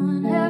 one ever